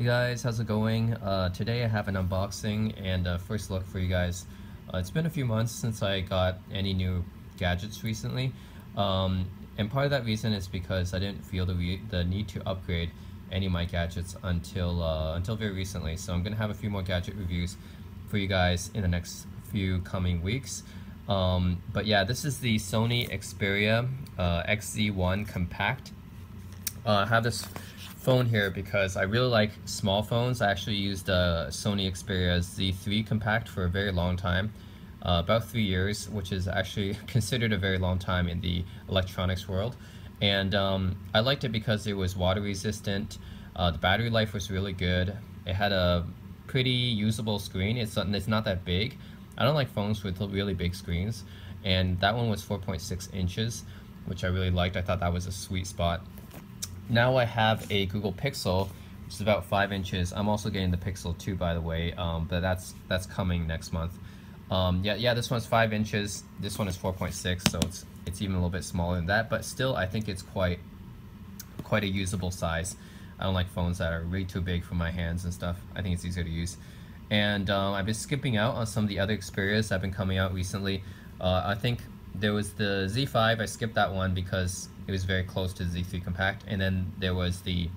Hey guys, how's it going? Uh, today I have an unboxing and a first look for you guys. Uh, it's been a few months since I got any new gadgets recently, um, and part of that reason is because I didn't feel the, the need to upgrade any of my gadgets until uh, until very recently. So I'm gonna have a few more gadget reviews for you guys in the next few coming weeks. Um, but yeah, this is the Sony Xperia uh, XZ1 Compact. Uh, I have this phone here because I really like small phones. I actually used the Sony Xperia Z3 Compact for a very long time, uh, about three years, which is actually considered a very long time in the electronics world. And um, I liked it because it was water resistant, uh, the battery life was really good, it had a pretty usable screen, it's, it's not that big. I don't like phones with really big screens, and that one was 4.6 inches, which I really liked. I thought that was a sweet spot now I have a Google Pixel, which is about five inches. I'm also getting the Pixel 2, by the way, um, but that's that's coming next month. Um, yeah, yeah, this one's five inches. This one is 4.6, so it's it's even a little bit smaller than that. But still, I think it's quite quite a usable size. I don't like phones that are way too big for my hands and stuff. I think it's easier to use. And um, I've been skipping out on some of the other Xperias that have been coming out recently. Uh, I think there was the Z5. I skipped that one because it was very close to the Z3 Compact, and then there was the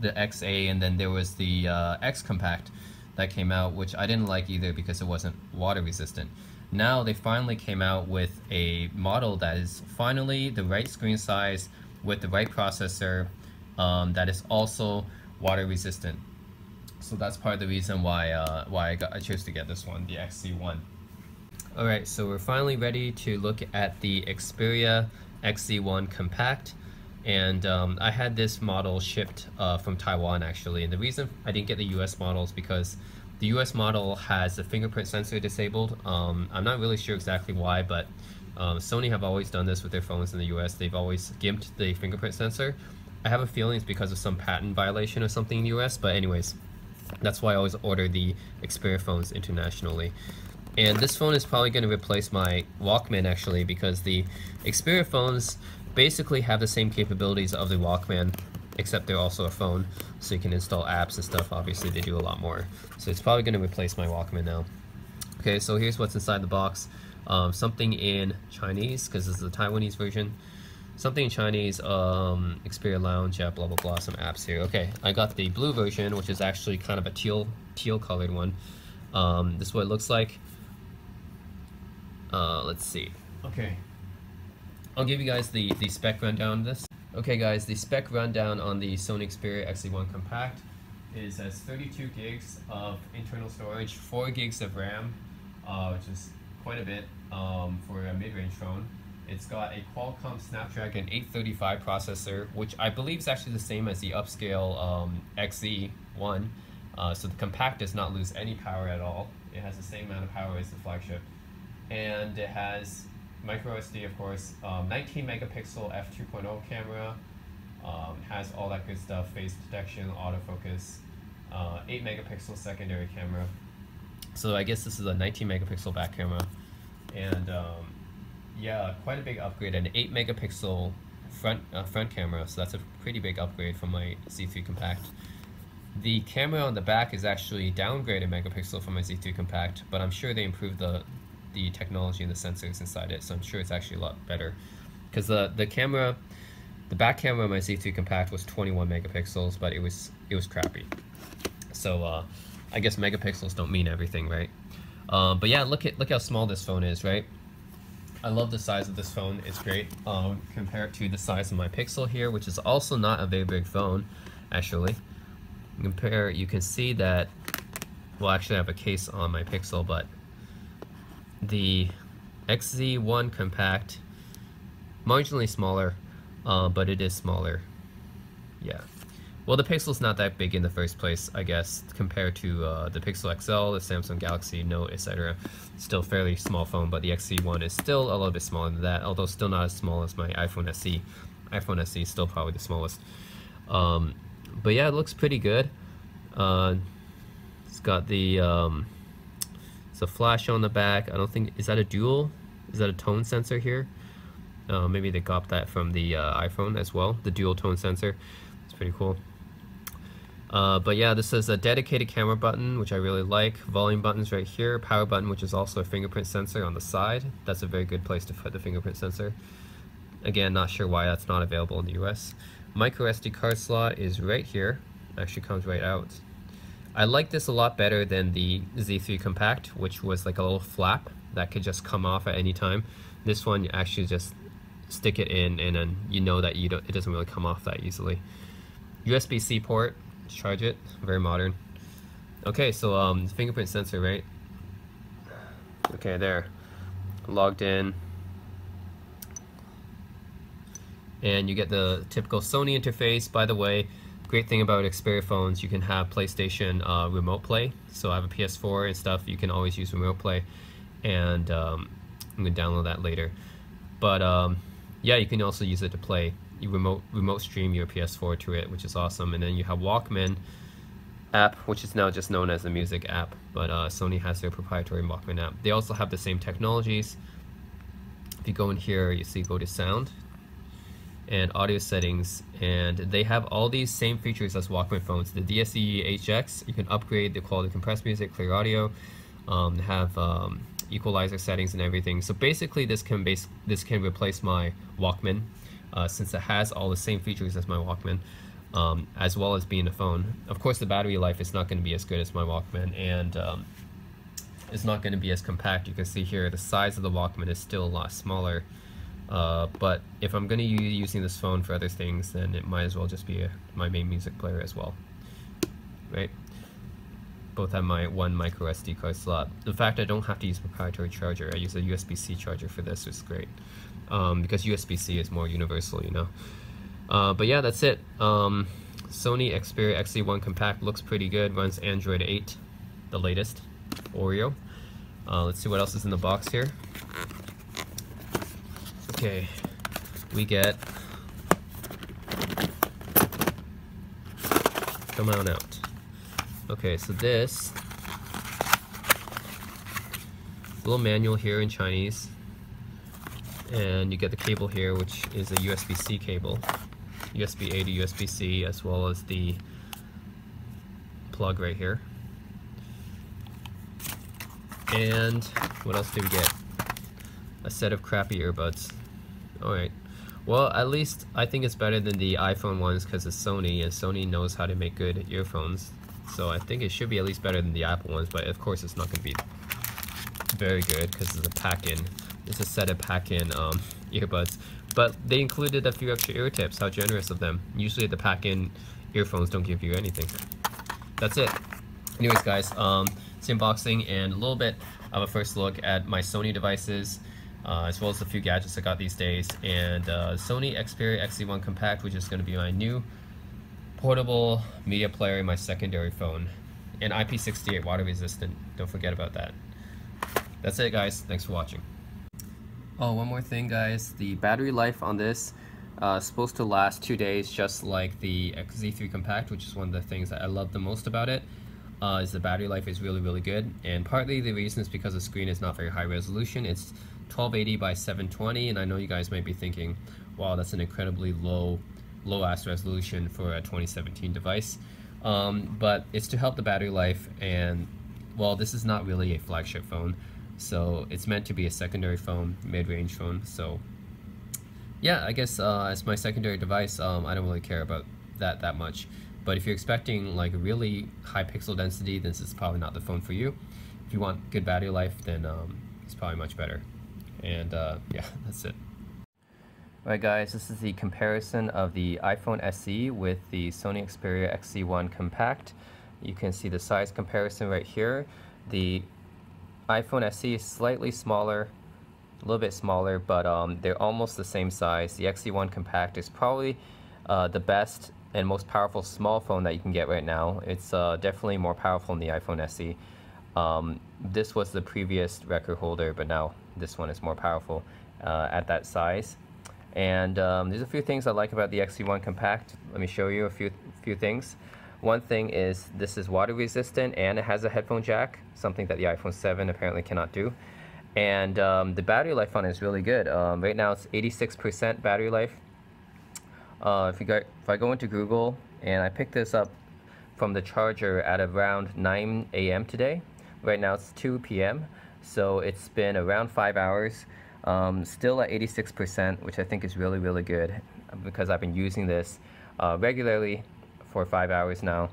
the XA, and then there was the uh, X Compact that came out, which I didn't like either because it wasn't water resistant. Now they finally came out with a model that is finally the right screen size with the right processor um, that is also water resistant. So that's part of the reason why uh, why I, got, I chose to get this one, the XZ1. Alright, so we're finally ready to look at the Xperia XZ1 Compact. And um, I had this model shipped uh, from Taiwan actually. And the reason I didn't get the US model is because the US model has the fingerprint sensor disabled. Um, I'm not really sure exactly why but um, Sony have always done this with their phones in the US they've always gimped the fingerprint sensor. I have a feeling it's because of some patent violation or something in the US but anyways that's why I always order the Xperia phones internationally and this phone is probably going to replace my Walkman actually because the Xperia phones basically have the same capabilities of the Walkman except they're also a phone so you can install apps and stuff. Obviously they do a lot more. So it's probably going to replace my Walkman now. Okay so here's what's inside the box. Um, something in Chinese because this is the Taiwanese version. Something in Chinese um, Xperia Lounge yeah blah blah blah some apps here. Okay I got the blue version which is actually kind of a teal teal colored one. Um, this is what it looks like uh, let's see. Okay. I'll give you guys the, the spec rundown on this. Okay guys, the spec rundown on the Sony Xperia XZ1 Compact is as 32 gigs of internal storage, 4 gigs of RAM, uh, which is quite a bit um, for a mid-range phone. It's got a Qualcomm Snapdragon 835 processor, which I believe is actually the same as the upscale um, XZ1. Uh, so the compact does not lose any power at all. It has the same amount of power as the flagship and it has micro SD, of course, um, 19 megapixel f2.0 camera, um, has all that good stuff, face detection, autofocus, uh, 8 megapixel secondary camera. So I guess this is a 19 megapixel back camera, and um, yeah, quite a big upgrade, an 8 megapixel front uh, front camera, so that's a pretty big upgrade from my Z3 Compact. The camera on the back is actually downgraded megapixel from my Z3 Compact, but I'm sure they improved the the technology and the sensors inside it, so I'm sure it's actually a lot better. Because the the camera, the back camera of my Z3 Compact was 21 megapixels, but it was it was crappy. So uh, I guess megapixels don't mean everything, right? Um, but yeah, look at look how small this phone is, right? I love the size of this phone. It's great. Um, compare it to the size of my Pixel here, which is also not a very big phone, actually. Compare, you can see that. Well, actually, I have a case on my Pixel, but the XZ1 Compact, marginally smaller, uh, but it is smaller. Yeah. Well, the Pixel's not that big in the first place, I guess, compared to uh, the Pixel XL, the Samsung Galaxy Note, etc. Still fairly small phone, but the XZ1 is still a little bit smaller than that, although still not as small as my iPhone SE. iPhone SE is still probably the smallest. Um, but yeah, it looks pretty good. Uh, it's got the um, a flash on the back. I don't think, is that a dual? Is that a tone sensor here? Uh, maybe they got that from the uh, iPhone as well, the dual tone sensor. It's pretty cool. Uh, but yeah, this is a dedicated camera button, which I really like. Volume buttons right here. Power button, which is also a fingerprint sensor on the side. That's a very good place to put the fingerprint sensor. Again, not sure why that's not available in the US. Micro SD card slot is right here. Actually comes right out. I like this a lot better than the Z3 Compact, which was like a little flap that could just come off at any time. This one, you actually just stick it in and then you know that you don't, it doesn't really come off that easily. USB-C port, charge it, very modern. Okay, so um, fingerprint sensor, right? Okay, there, logged in. And you get the typical Sony interface. By the way, great thing about Xperia phones, you can have PlayStation uh, Remote Play. So I have a PS4 and stuff, you can always use Remote Play. And um, I'm gonna download that later. But um, yeah, you can also use it to play. You remote remote stream your PS4 to it, which is awesome. And then you have Walkman app, which is now just known as the music app, but uh, Sony has their proprietary Walkman app. They also have the same technologies. If you go in here, you see go to sound and audio settings, and they have all these same features as Walkman phones. The DSE HX, you can upgrade the quality compressed music, clear audio, um, have um, equalizer settings and everything. So basically this can base this can replace my Walkman uh, since it has all the same features as my Walkman um, as well as being a phone. Of course the battery life is not going to be as good as my Walkman and um, it's not going to be as compact. You can see here the size of the Walkman is still a lot smaller uh, but if I'm going to be using this phone for other things then it might as well just be a, my main music player as well. Right? both have my one micro SD card slot. The fact I don't have to use proprietary charger, I use a USB-C charger for this which is great. Um, because USB-C is more universal, you know. Uh, but yeah, that's it. Um, Sony Xperia XZ1 Compact looks pretty good, runs Android 8, the latest, Oreo. Uh, let's see what else is in the box here. Okay, we get come on out. Okay, so this little manual here in Chinese, and you get the cable here, which is a USB-C cable, USB-A to USB-C, as well as the plug right here. And what else do we get? A set of crappy earbuds. Alright. Well, at least I think it's better than the iPhone ones because it's Sony, and Sony knows how to make good earphones. So I think it should be at least better than the Apple ones, but of course it's not going to be very good because it's a pack-in. It's a set of pack-in um, earbuds. But they included a few extra ear tips. How generous of them. Usually the pack-in earphones don't give you anything. That's it. Anyways, guys, um, it's unboxing and a little bit of a first look at my Sony devices. Uh, as well as a few gadgets I got these days, and uh, Sony Xperia XZ1 Compact, which is going to be my new portable media player in my secondary phone, and IP68 water resistant. Don't forget about that. That's it guys, thanks for watching. Oh, one more thing guys, the battery life on this uh, supposed to last two days just like the Z3 Compact, which is one of the things that I love the most about it. Uh, is the battery life is really really good and partly the reason is because the screen is not very high resolution it's 1280 by 720 and I know you guys might be thinking wow that's an incredibly low low ass resolution for a 2017 device. Um, but it's to help the battery life and well this is not really a flagship phone so it's meant to be a secondary phone mid-range phone so yeah I guess uh, as my secondary device um, I don't really care about that that much. But if you're expecting like really high pixel density this is probably not the phone for you. If you want good battery life then um, it's probably much better and uh, yeah that's it Alright guys, this is the comparison of the iPhone SE with the Sony Xperia XZ1 Compact. You can see the size comparison right here. The iPhone SE is slightly smaller, a little bit smaller, but um, they're almost the same size. The XZ1 Compact is probably uh, the best and most powerful small phone that you can get right now. It's uh, definitely more powerful than the iPhone SE. Um, this was the previous record holder, but now this one is more powerful uh, at that size. And um, there's a few things I like about the XZ1 Compact. Let me show you a few, few things. One thing is this is water resistant and it has a headphone jack, something that the iPhone 7 apparently cannot do. And um, the battery life on it is really good. Um, right now it's 86% battery life. Uh, if, you if I go into Google and I pick this up from the charger at around 9 a.m. today. Right now it's 2 p.m. So it's been around five hours. Um, still at 86%, which I think is really, really good because I've been using this uh, regularly for five hours now.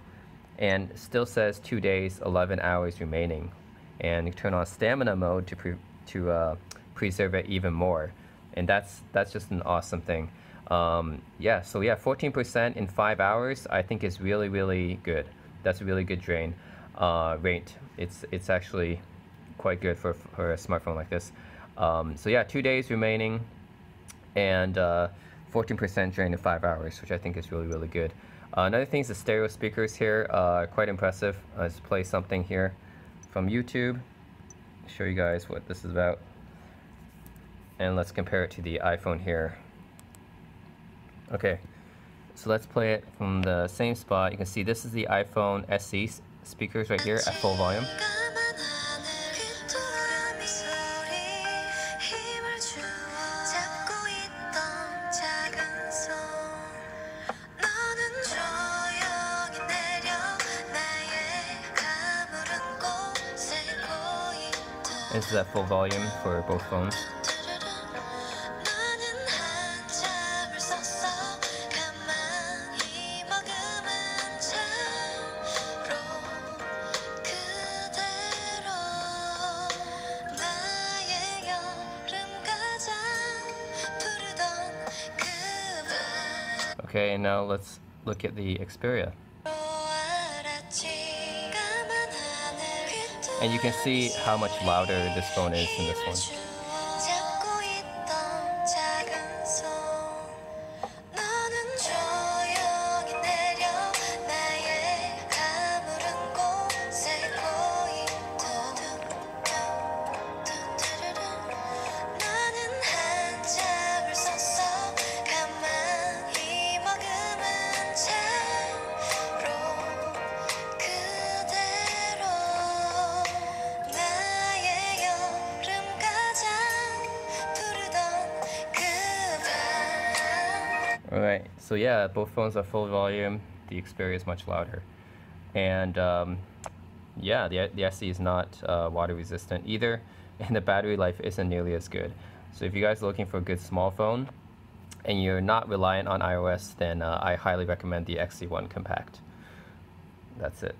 And still says two days, 11 hours remaining. And you turn on stamina mode to, pre to uh, preserve it even more. And that's, that's just an awesome thing. Um, yeah, so yeah, 14% in five hours, I think is really, really good. That's a really good drain uh, rate. It's, it's actually quite good for, for a smartphone like this. Um, so yeah, two days remaining and 14% uh, drain in five hours, which I think is really, really good. Uh, another thing is the stereo speakers here, uh, quite impressive. Let's play something here from YouTube, show you guys what this is about. And let's compare it to the iPhone here. Okay, so let's play it from the same spot. You can see this is the iPhone SE speakers right here at full volume. This is at full volume for both phones. Okay, now let's look at the Xperia. And you can see how much louder this phone is than this one. Alright, so yeah, both phones are full volume. The Xperia is much louder. And um, yeah, the, the SE is not uh, water resistant either, and the battery life isn't nearly as good. So if you guys are looking for a good small phone, and you're not reliant on iOS, then uh, I highly recommend the XZ1 Compact. That's it.